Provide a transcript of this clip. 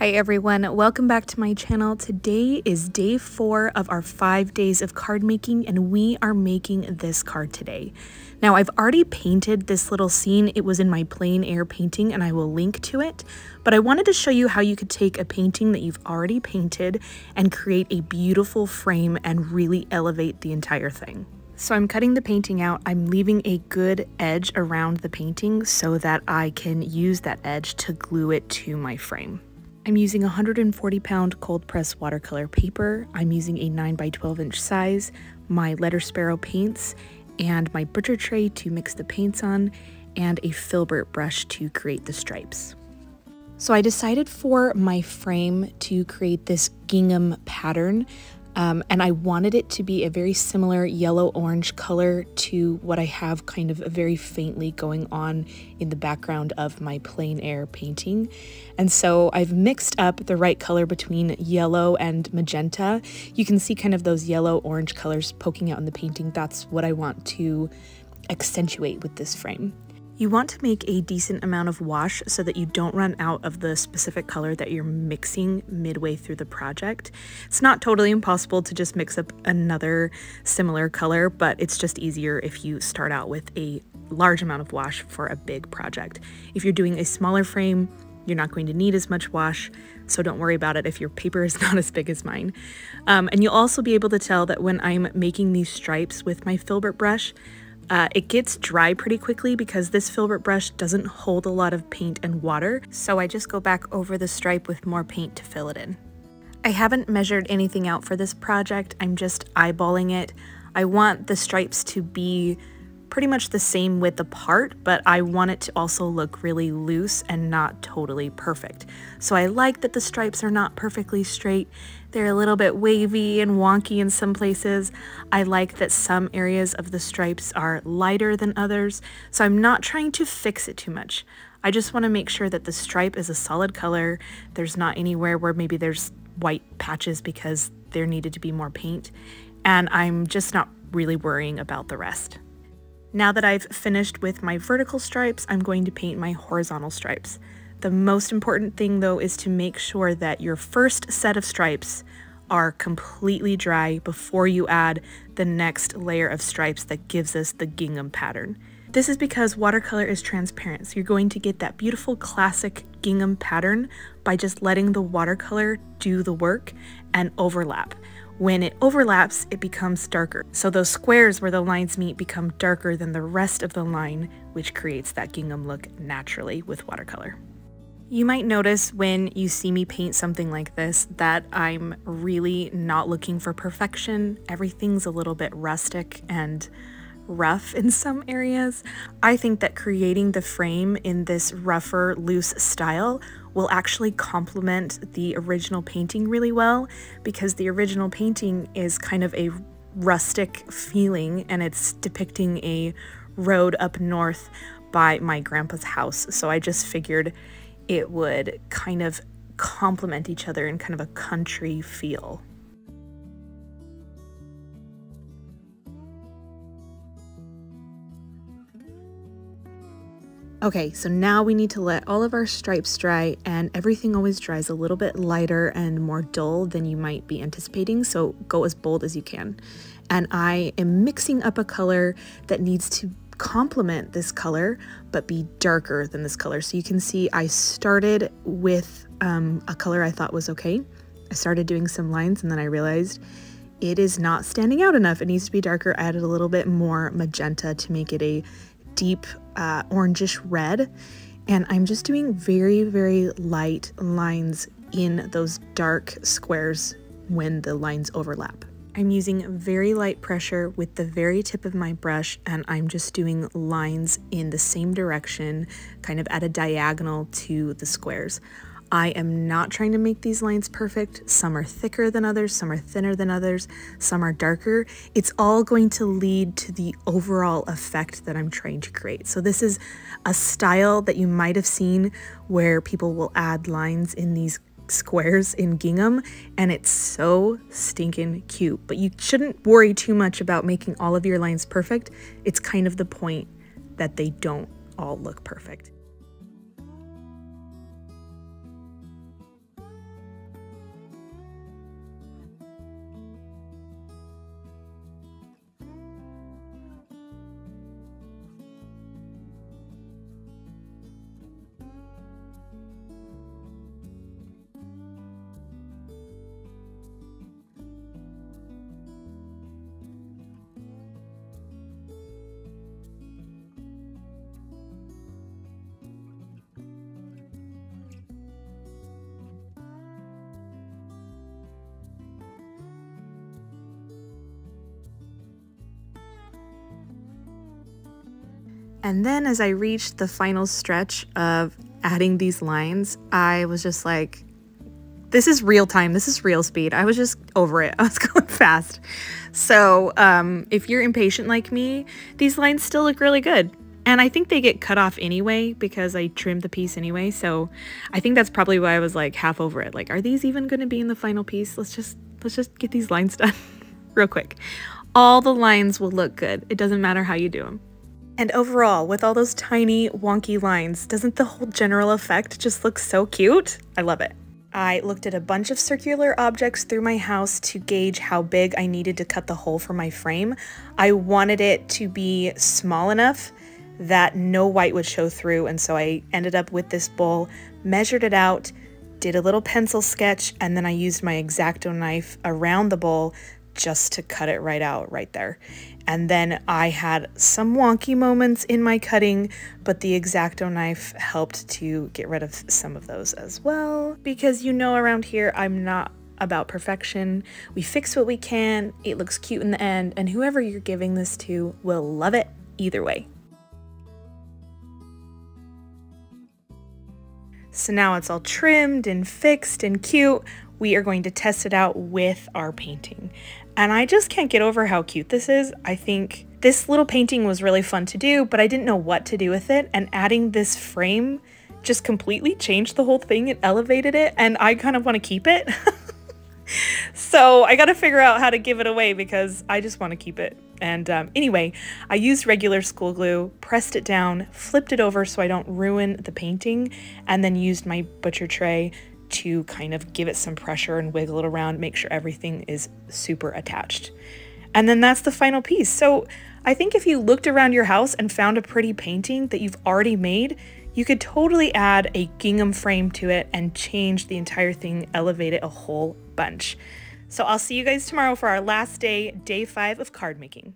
Hi everyone, welcome back to my channel. Today is day four of our five days of card making and we are making this card today. Now I've already painted this little scene. It was in my plein air painting and I will link to it, but I wanted to show you how you could take a painting that you've already painted and create a beautiful frame and really elevate the entire thing. So I'm cutting the painting out. I'm leaving a good edge around the painting so that I can use that edge to glue it to my frame. I'm using 140 pound cold press watercolor paper. I'm using a 9 by 12 inch size, my letter sparrow paints, and my butcher tray to mix the paints on, and a filbert brush to create the stripes. So I decided for my frame to create this gingham pattern. Um, and I wanted it to be a very similar yellow orange color to what I have kind of very faintly going on in the background of my plein air painting. And so I've mixed up the right color between yellow and magenta. You can see kind of those yellow orange colors poking out in the painting. That's what I want to accentuate with this frame. You want to make a decent amount of wash so that you don't run out of the specific color that you're mixing midway through the project. It's not totally impossible to just mix up another similar color, but it's just easier if you start out with a large amount of wash for a big project. If you're doing a smaller frame, you're not going to need as much wash, so don't worry about it if your paper is not as big as mine. Um, and you'll also be able to tell that when I'm making these stripes with my filbert brush, uh, it gets dry pretty quickly because this filbert brush doesn't hold a lot of paint and water, so I just go back over the stripe with more paint to fill it in. I haven't measured anything out for this project, I'm just eyeballing it. I want the stripes to be pretty much the same width apart, but I want it to also look really loose and not totally perfect. So I like that the stripes are not perfectly straight. They're a little bit wavy and wonky in some places. I like that some areas of the stripes are lighter than others, so I'm not trying to fix it too much. I just want to make sure that the stripe is a solid color. There's not anywhere where maybe there's white patches because there needed to be more paint. And I'm just not really worrying about the rest. Now that I've finished with my vertical stripes, I'm going to paint my horizontal stripes. The most important thing though is to make sure that your first set of stripes are completely dry before you add the next layer of stripes that gives us the gingham pattern. This is because watercolor is transparent, so you're going to get that beautiful classic gingham pattern by just letting the watercolor do the work and overlap. When it overlaps, it becomes darker. So those squares where the lines meet become darker than the rest of the line, which creates that gingham look naturally with watercolor. You might notice when you see me paint something like this that I'm really not looking for perfection. Everything's a little bit rustic and rough in some areas. I think that creating the frame in this rougher, loose style will actually complement the original painting really well because the original painting is kind of a rustic feeling and it's depicting a road up north by my grandpa's house. So I just figured it would kind of complement each other in kind of a country feel. Okay, so now we need to let all of our stripes dry and everything always dries a little bit lighter and more dull than you might be anticipating, so go as bold as you can. And I am mixing up a color that needs to complement this color, but be darker than this color. So you can see I started with um, a color I thought was okay. I started doing some lines and then I realized it is not standing out enough. It needs to be darker. I added a little bit more magenta to make it a deep uh, orangish red. And I'm just doing very, very light lines in those dark squares when the lines overlap. I'm using very light pressure with the very tip of my brush and I'm just doing lines in the same direction, kind of at a diagonal to the squares. I am not trying to make these lines perfect. Some are thicker than others, some are thinner than others, some are darker. It's all going to lead to the overall effect that I'm trying to create. So this is a style that you might have seen where people will add lines in these squares in gingham and it's so stinking cute. But you shouldn't worry too much about making all of your lines perfect. It's kind of the point that they don't all look perfect. And then as I reached the final stretch of adding these lines, I was just like, this is real time. This is real speed. I was just over it. I was going fast. So um, if you're impatient like me, these lines still look really good. And I think they get cut off anyway because I trimmed the piece anyway. So I think that's probably why I was like half over it. Like, are these even going to be in the final piece? Let's just let's just get these lines done real quick. All the lines will look good. It doesn't matter how you do them. And overall, with all those tiny wonky lines, doesn't the whole general effect just look so cute? I love it. I looked at a bunch of circular objects through my house to gauge how big I needed to cut the hole for my frame. I wanted it to be small enough that no white would show through. And so I ended up with this bowl, measured it out, did a little pencil sketch, and then I used my X-Acto knife around the bowl just to cut it right out right there. And then I had some wonky moments in my cutting, but the X-Acto knife helped to get rid of some of those as well. Because you know around here, I'm not about perfection. We fix what we can, it looks cute in the end, and whoever you're giving this to will love it either way. So now it's all trimmed and fixed and cute. We are going to test it out with our painting. And I just can't get over how cute this is. I think this little painting was really fun to do, but I didn't know what to do with it. And adding this frame just completely changed the whole thing. It elevated it, and I kind of want to keep it. so I got to figure out how to give it away because I just want to keep it. And um, anyway, I used regular school glue, pressed it down, flipped it over so I don't ruin the painting, and then used my butcher tray to kind of give it some pressure and wiggle it around, make sure everything is super attached. And then that's the final piece. So I think if you looked around your house and found a pretty painting that you've already made, you could totally add a gingham frame to it and change the entire thing, elevate it a whole bunch. So I'll see you guys tomorrow for our last day, day five of card making.